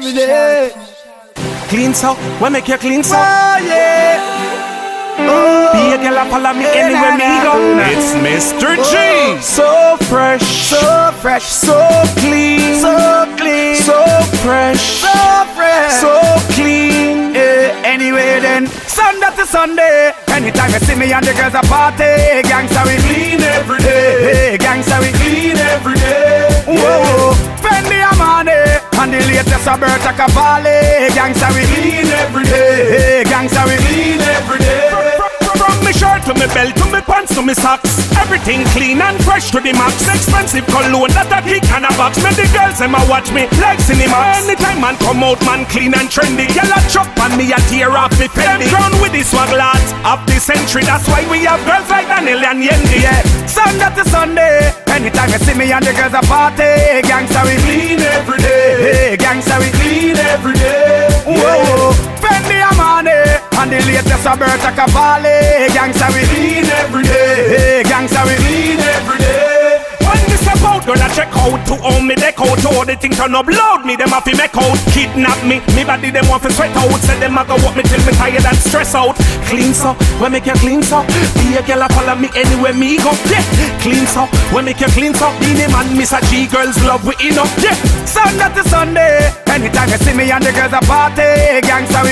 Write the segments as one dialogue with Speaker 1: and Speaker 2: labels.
Speaker 1: clean every day.
Speaker 2: Clean so, we make you clean so.
Speaker 1: Oh yeah. Oh,
Speaker 2: Be a oh. girl and follow me anywhere me go. It's Mr. Oh, G. So fresh,
Speaker 1: so fresh,
Speaker 2: so clean,
Speaker 1: so clean,
Speaker 2: so fresh,
Speaker 1: so fresh,
Speaker 2: so clean.
Speaker 1: Yeah, anyway then, Sunday to Sunday. Anytime you see me and the girls a party, gangsta we
Speaker 2: Clean every day,
Speaker 1: Hey, gangsta we
Speaker 2: clean every day.
Speaker 1: Roberto Cavalli, eh, gangsta we
Speaker 2: Clean every day,
Speaker 1: Hey, gangsta we
Speaker 2: clean every day. From me shirt to me belt to me pants to me socks, everything clean and fresh to the max. Expensive cologne that a kick and a box. Make the girls them a watch me like cinema. Anytime man come out, man clean and trendy. Gyal a chop and me a tear off me Fendi. Them crown with the swag lads of the century. That's why we have girls like Daniel and Yendi.
Speaker 1: Yeah, Sunday to Sunday. Anytime me and the girls a party, gangsta we
Speaker 2: Clean every day,
Speaker 1: Hey, gangsta we
Speaker 2: clean every day.
Speaker 1: Whoa, Fendi Armani and the latest Roberto Cavalli,
Speaker 2: this about, gonna check out to own me deck out. All the things turn up loud me them have to make out. Kidnap me me body them want to sweat out. Say them a go walk me till me tired and stress out. Clean so we make you clean so. Be a girl a follow me anywhere me go. Yeah. Clean so we make you clean so. Be the man miss a G girls love we enough. Yeah.
Speaker 1: Sunday to Sunday. Anytime you see me and the girls a party, gangsta we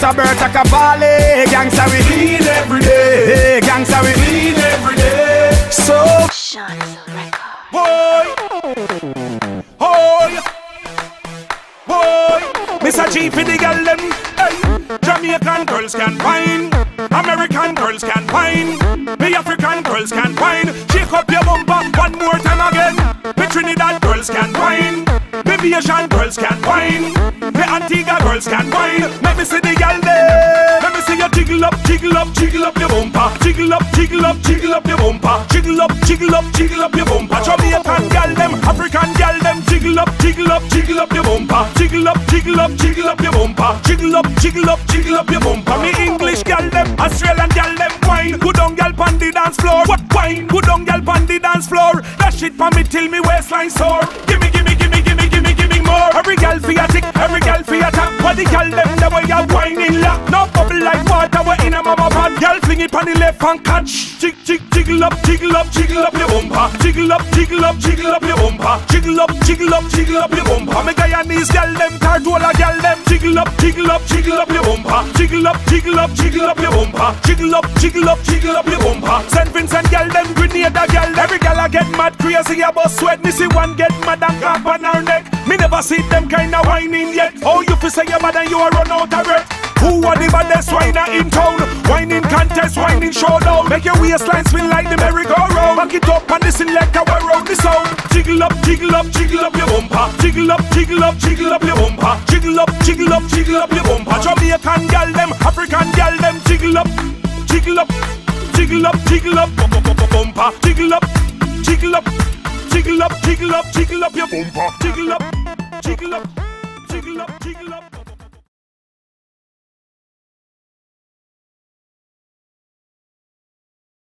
Speaker 1: the latest Roberto Cavalli, gangsta we
Speaker 2: clean every day
Speaker 1: Hey, gangsta we
Speaker 2: clean every day
Speaker 1: So
Speaker 2: Boy, boy, boy. Mr. G for the girl them. Hey. Jamaican girls can wine, American girls can wine, me African girls can wine. Shake up your bumper one more time again. Me Trinidad girls can wine, me Asian girls can wine, me Antigua girls can wine. Let me see the girl there. Let me see you jiggle up, jiggle up, jiggle up your bumper, jiggle up, jiggle up, jiggle up your bumper, jiggle up, jiggle up, jiggle up your bumper. Jamaican girl them, African girl them, jiggle up, jiggle up, jiggle up your bumper, jiggle up, jiggle up, jiggle up your bumper, jiggle up, jiggle up, jiggle up your bumper. Me English girl them, Australian girl them, wine, good on girl pon the dance floor. What wine, good on girl pon the dance floor. That shit for me till me waistline sore. On the left and catch. Jig, jig, jiggle up, jiggle up, jiggle up your bumper. Jiggle up, jiggle up, jiggle up your bumper. Jiggle up, jiggle up, jiggle up your bumper. Me Guyanese girl them, Tortola girl them. Jiggle up, jiggle up, jiggle up your bumper. Jiggle up, jiggle up, jiggle up your bumper. Jiggle up, jiggle up, jiggle up your bumper. St. Vincent girl them, Grenada girl. Every girl I get mad crazy about sweat. Me see one get mad and clap on her neck. Me never see them kind of whining yet. Oh, you fi say you're mad and you are run out of breath. Who are the baddest whiner in town? Contest, whining showdown. Make your waistline spin like the merry-go-round. Back it up and listen like a round the sound. Jiggle up, jiggle up, jiggle up your bumper. Jiggle up, jiggle up, jiggle up your bumper. Jiggle up, jiggle up, jiggle up your bumper. Jamaican gal them, African gal them. Jiggle up, jiggle up, jiggle up, jiggle up, bum- bum- bum- bum- bumper. Jiggle up, jiggle up, jiggle up, jiggle up, jiggle up your bumper. Jiggle up, jiggle up.